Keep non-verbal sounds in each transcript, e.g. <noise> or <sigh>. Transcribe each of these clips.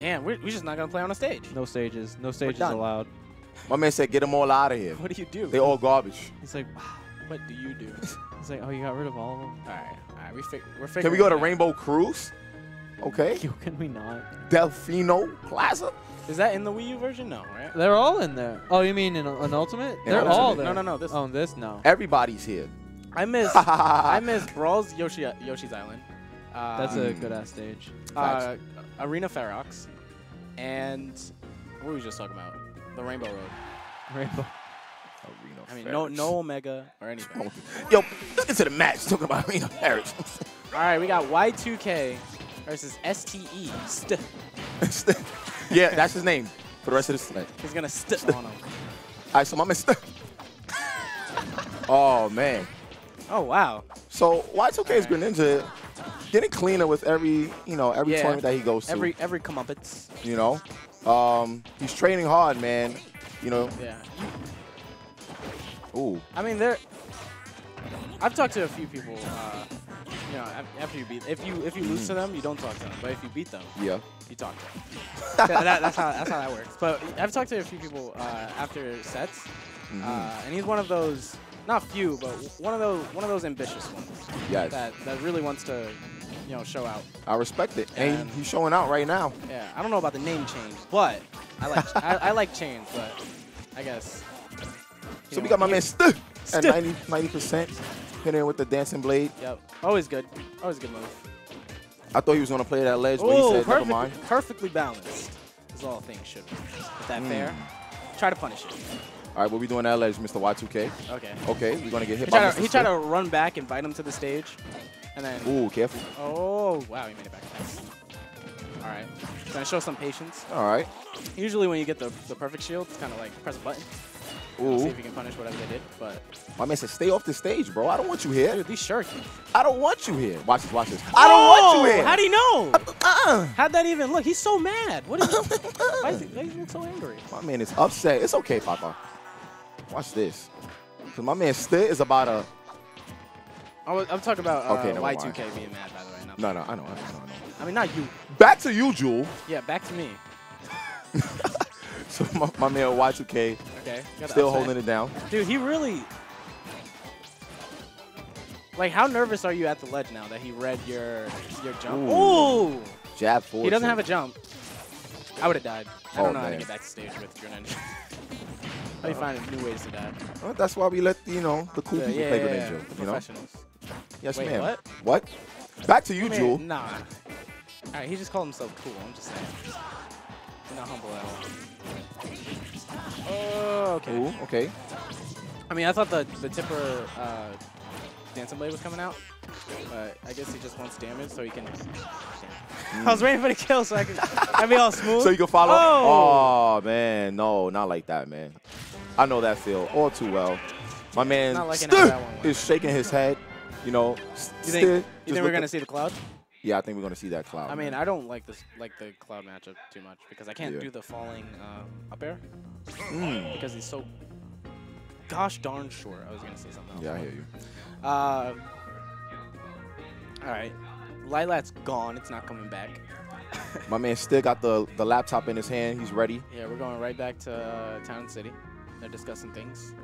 Damn, we're, we're just not gonna play on a stage. No stages. No stages allowed. My man said, get them all out of here. What do you do? They all garbage. He's like, What do you do? <laughs> he's like, oh, you got rid of all of them. all right, all right. We fig- we're figuring. Can we go to out. Rainbow Cruise? Okay. <laughs> Yo, can we not? Delfino Plaza? Is that in the Wii U version? No, right? They're all in there. Oh, you mean in an ultimate? In They're Ultimate. all there. no, no, no. this- Oh, this no. Everybody's here. I miss <laughs> I miss Brawl's Yoshi Yoshi's Island. Uh, That's a Mm. good ass stage. uh, Arena Ferox, and what were we just talking about? The Rainbow Road. Rainbow. Arena I mean, no Ferris. no Omega or anything. Yo, let's get to the match. Talking about Arena Paris. <laughs> All right, we got Y2K versus STE. St- <laughs> yeah, that's his name for the rest of this night. He's gonna st on him. All right, so my man. <laughs> oh man. Oh wow. So Y2K's Greninja getting cleaner with every you know every Yeah. tournament that he goes to. Every every comeuppance. you know, um, he's training hard, man. You know, Yeah. ooh, I mean, there. I've talked to a few people. Uh, you know, after you beat, if you if you lose to them, you don't talk to them. But if you beat them, yeah. you talk to them. <laughs> That- that- that's how that's how that works. But I've talked to a few people uh, after sets, Mhm. uh, and he's one of those, not few, but one of those one of those ambitious ones yes, that that really wants to, you know, show out. I respect it, and And- he's showing out right now. Yeah, I don't know about the name change, but I like <laughs> I, I like change, but I guess. So know, we got my man Stu at Stu. 90 percent, hitting with the dancing blade. Yep, always good, always a good move. I thought he was gonna play that ledge, but he said never mind. perfectly balanced. Is all things should be. Is that Mm. fair? Try to punish it. All right, what we doing that ledge, Mr. Y2K? Okay. Okay, we're gonna get hit He by tried, to, he tried to run back, and invite him to the stage, and then. Ooh, careful. Oh, wow, he made it back. Nice. All right. Gonna show some patience. All right. Usually, when you get the, the perfect shield, it's kind of like press a button, Ooh. see if you can punish whatever they did. But, my man said, stay off the stage, bro. I don't want you here. dude, these shurikens. I don't want you here. Watch this, watch this. I don't want you here. How do you know? uh-uh. How'd that even look? He's so mad. What is <laughs> why, is he, why does he look so angry? My man is upset. It's okay, Papa. Watch this. Because my man Stu is about a. I'm talking about uh, Okay, never. Y2K being mad, by the way. No, no, I know, I know, I know. I mean, not you. Back to you, Jewel. Yeah, back to me. <laughs> So my, my man Y2K Okay. still holding it down. Dude, he really. Like, how nervous are you at the ledge now that he read your your jump? Ooh. Ooh! Jab forward. He doesn't have a jump. I would have died. I Oh, don't know how to get back to stage with Greninja. <laughs> How do you find new ways to die? Well, that's why we let you know the cool Yeah, people yeah, play yeah, yeah, Greninja. the You know. Yes, ma'am. what? What? Back to you, Man, Jewel. Nah. All right, he just called himself cool. I'm just saying. He's not humble at all. Oh, okay. Ooh, okay. I mean, I thought the the tipper uh, dancing blade was coming out, but I guess he just wants damage so he can. I was waiting for the kill so I could. I'd be all smooth. So you can follow. Oh! Oh man, no, not like that, man. I know that feel all too well. My man not liking that one is shaking his head. You know. You think, you think we're gonna see the cloud? Yeah, I think we're gonna see that cloud. I mean, man. I don't like this like the cloud matchup too much because I can't Yeah. do the falling uh, up air Mm. because he's so gosh darn short. I was gonna say something else. Yeah, I hear you. Uh, all right, Lylat's gone. It's not coming back. My man still got the the laptop in his hand. He's ready. Yeah, we're going right back to uh, Town City. They're discussing things.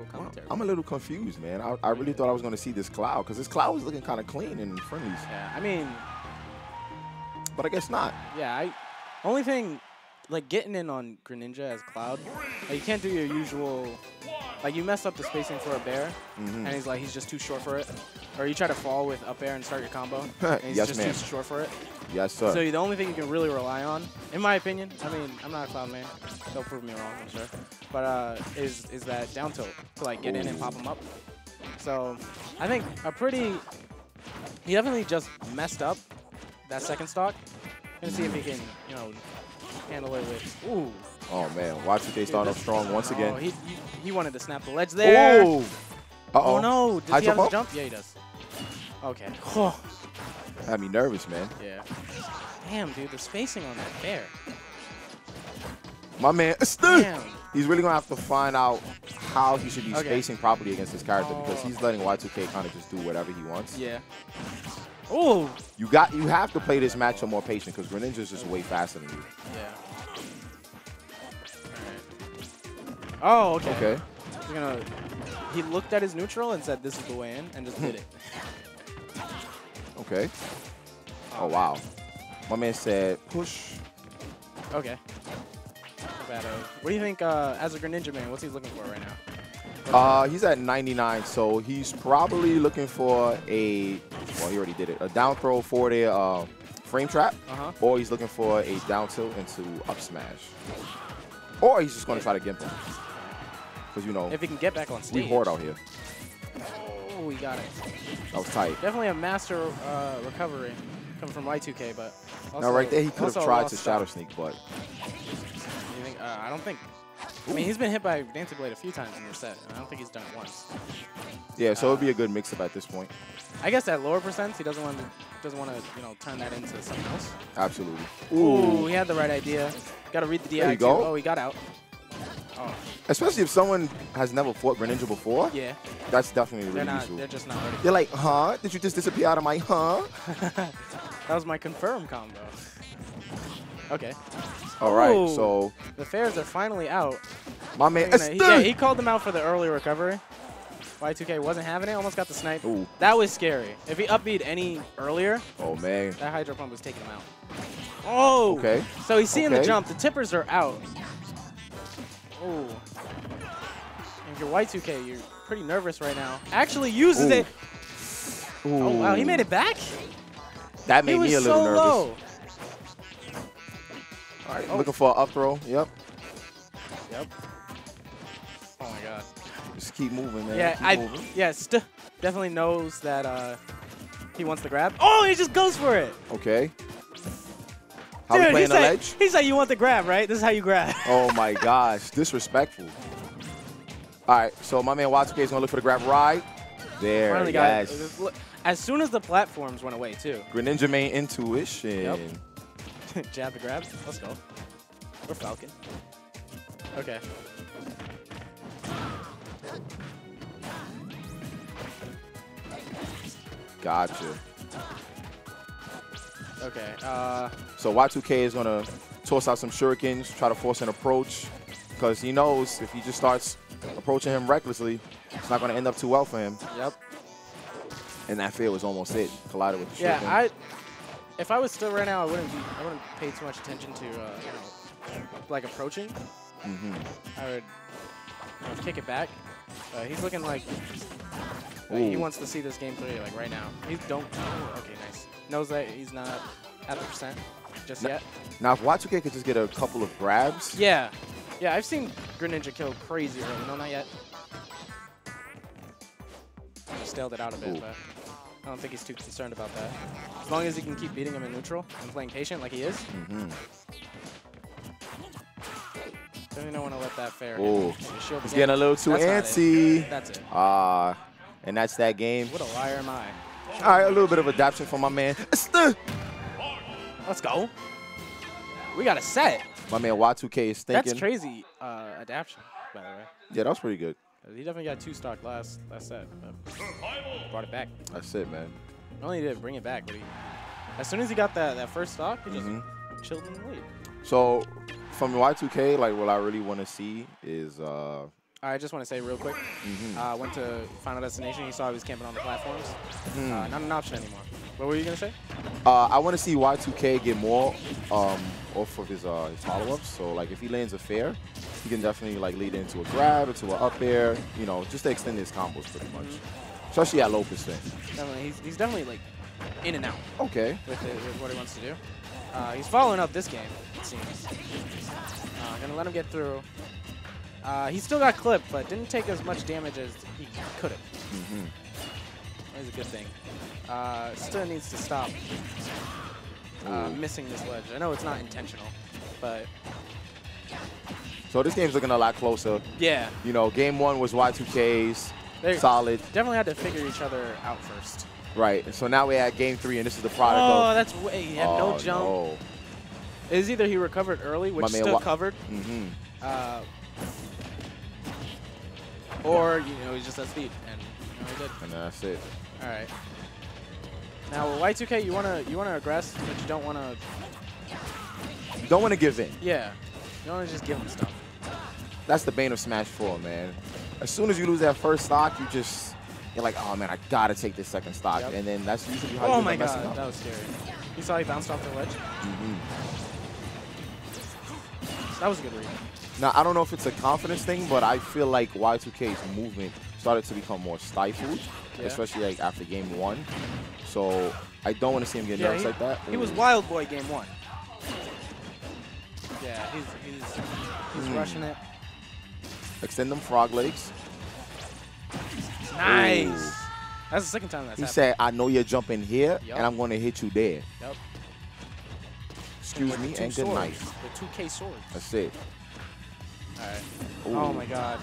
Actual commentary. I'm a little confused, man. I, I really thought I was gonna see this cloud because this cloud was looking kind of clean and friendly, yeah, I mean, but I guess not. yeah, I only thing like getting in on Greninja as Cloud, like you can't do your usual. Like you mess up the spacing for a bair, Mhm. and he's like he's just too short for it, or you try to fall with up air and start your combo, <laughs> and he's Yes, just too short for it. Yes, sir. So the only thing you can really rely on, in my opinion, I mean, I'm not a cloud man. They'll prove me wrong, I'm sure. But uh, is is that down tilt to like get in and pop him up. So I think a pretty. He definitely just messed up that second stock. Gonna see if he can, you know, handle it with. Ooh. oh man, watch it. They start off strong once again. Oh, he, he he wanted to snap the ledge there. Ooh. Uh-oh. Oh no! Does High he have jump the jump? Yeah, he does. Okay. Oh, Had me nervous, man. yeah. Damn, dude, the spacing on that bair. My man. <laughs> Damn. He's really gonna have to find out how he should be Okay. spacing properly against this character oh. because Oh. he's letting Y2K kind of just do whatever he wants. Yeah. Ooh. You got you have to play this matchup more patient because Greninja's just way faster than you. Yeah. Oh, okay. Okay. Gonna. He looked at his neutral and said, "This is the way in," and just did it. <laughs> Okay. Oh wow. My man said push. Okay. Uh, what do you think, uh, as a Greninja man? What's he looking for right now? Uh, he's at 99, so he's probably looking for a. Well, he already did it. A down throw for the uh, frame trap, Uh huh. or he's looking for a down tilt into up smash, or he's just going to try to get him. Because you know If he can get back on we stage. horde out here. Oh, we got it. That was tight. Definitely a master uh, recovery coming from Y2K, but also, now right there, he could have tried to shadow sneak, but You think, uh, I don't think. I mean, he's been hit by Dancing Blade a few times in your set. and I don't think he's done it once. yeah. So it'd be a good mix up at this point. I guess at lower percents, he doesn't want to doesn't want to you know turn that into something else. Absolutely. Ooh, he had the right idea. Got to read the DI There you go. Oh, he got out. Oh, Especially if someone has never fought Greninja before, yeah. that's definitely They're really not. useful. They're just not ready. They're like, huh? Did you just disappear out of my huh? <laughs> that was my confirm combo. Okay. All right, Ooh. so The fairs are finally out. my man, gonna- he, yeah, he called them out for the early recovery. Y2K wasn't having it. Almost got the snipe. Ooh. That was scary. If he upbeat any earlier, oh man. that Hydro Pump was taking him out. Oh! Okay. So he's seeing the jump. The tippers are out. Oh. If you're Y2K, you're pretty nervous right now. Actually uses Ooh. it. Oh, wow. He made it back? That made me a so little nervous. low. All right, Oh. looking for an up throw. Yep. Yep. Oh, my God. Just keep moving, man. Yeah, keep I moving. yeah, st definitely knows that uh, he wants the grab. Oh, he just goes for it. Okay. How we Dude, playing he the said, ledge? he said you want the grab, right? This is how you grab. <laughs> Oh my gosh, disrespectful. All right, so my man Y2K is gonna look for the grab right. There, Finally got it. As soon as the platforms went away, too. Greninja main intuition. Yep. <laughs> Jab the grab. Let's go. We're Falcon. Okay. Gotcha. Okay. Uh, So Y2K is gonna toss out some shurikens, try to force an approach, because he knows if he just starts approaching him recklessly, it's not gonna end up too well for him. yep. And that fail was almost it. Collided with the shuriken. Yeah. I. If I was still right now, I wouldn't be. I wouldn't pay too much attention to, uh, you know, like approaching. Mhm. I would you know, kick it back. Uh, he's looking like uh, he wants to see this game three, like right now. He don't. Okay, nice. Knows that he's not at the percent just No. yet. Now, if Y2K could just get a couple of grabs, Yeah, yeah. I've seen Greninja kill crazy early. No, not yet. He Staled it out a bit, Ooh. but I don't think he's too concerned about that. As long as he can keep beating him in neutral and playing patient like he is, Mm -hmm. definitely don't want to let that fair. Ooh. hit. Just shield the he's getting a little too That's antsy. That's it. Ah, and that's that game. What a liar am I? All right, a little bit of adaptation from my man. Let's go. We got a set. My man Y2K is thinking. That's crazy uh, adaptation, by the way. Yeah, that was pretty good. He definitely got two stock last last set. Brought it back. That's it, man. Not only did it bring it back, but he, as soon as he got that, that first stock, he just Mhm. chilled in the lead. So, from Y2K, like what I really want to see is, uh, I just want to say real quick, mhm. uh, went to Final Destination. He saw he was camping on the platforms. Hmm. Uh, not an option anymore. What were you gonna say? Uh, I want to see Y2K get more um, off of his, uh, his follow-ups. So, like, if he lands a fair, he can definitely like lead into a grab, into an up air, you know, just to extend his combos pretty much. Especially at low percent. Definitely, he's, he's definitely like in and out Okay. with, it, with what he wants to do. Uh, he's following up this game, it seems. Uh, gonna let him get through. Uh, he still got clipped, but didn't take as much damage as he could have. hmm That is a good thing. Uh, still needs to stop uh, missing this ledge. I know it's not intentional, but So this game's looking a lot closer. yeah, You know, game one was Y2K's, they solid, definitely had to figure each other out first. right? So now we're at game three, and this is the product Oh, of. that's way. He had oh, no jump. No. Is either he recovered early, which still covered, hmm uh, <laughs> or you know he's just at speed, and you know he did. And that's it. All right. Now Y2K, you wanna you wanna aggress, but you don't wanna. You don't want to give in. Yeah, you don't wanna just give him stuff. That's the bane of Smash 4, man. As soon as you lose that first stock, you just you're like, oh man, I gotta take this second stock, Yep. and then that's usually how Oh you my end up messing god, up. that was scary. You saw he bounced off the ledge. Mhm. That was a good read. Now I don't know if it's a confidence thing, but I feel like Y2K's movement started to become more stifled, Yeah. especially like after game one. So I don't want to see him get Yeah, nervous he, like that. he was Wild Boy game one. Yeah, he's he's he's Hmm. rushing it. Extend them frog legs. Nice. Ooh. That's the second time that's He happened. said, I know you're jumping here, Yup. and I'm going to hit you there. Yep. Excuse me, and good night. The two K swords. That's it. All right. Oh my god.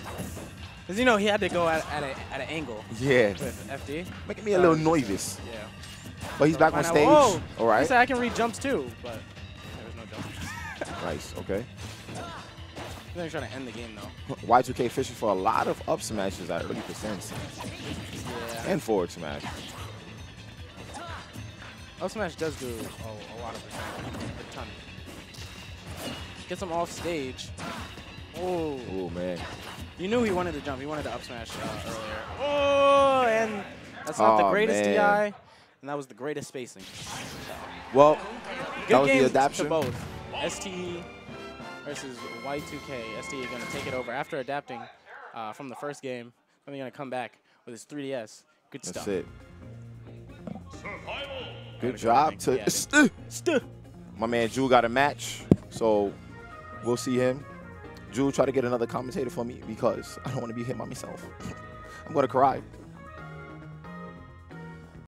Cause you know he had to go at, at, a, at an angle Yeah. with FD. Making me a little nervous. Yeah. But he's So back on stage. Whoa! All He right. said I can read jumps too, but there was no jump. <laughs> Nice. Okay. I think trying to end the game though. <laughs> Y2K fishing for a lot of up smashes at early percents Yeah. and forward smash. Up smash does do a, a lot of percent, a ton. Gets him off stage. Oh, Oh man. you knew he wanted to jump. He wanted to up smash uh, earlier. Oh, and that's not the greatest man. DI, and that was the greatest spacing. Well, Good that was the game adaptation. to both. STE versus Y2K. STE going to take it over after adapting uh, from the first game. Then they're going to come back with his 3DS. Good That's stuff. That's it. Gotta Good job big. to St- St- my man. Drew got a match, so we'll see him. Drew, try to get another commentator for me because I don't want to be hit by myself. <laughs> I'm gonna cry.